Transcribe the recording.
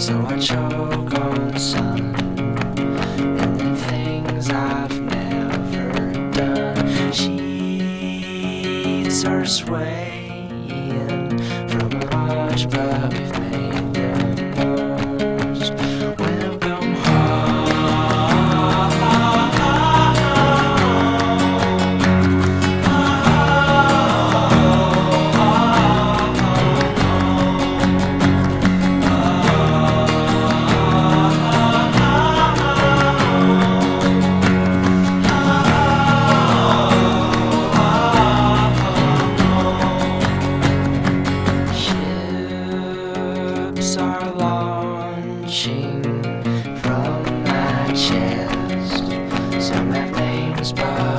So I choke on some. And then things I've never done. Sheets are swaying from a rush, but we've made from my chest. Some have names, but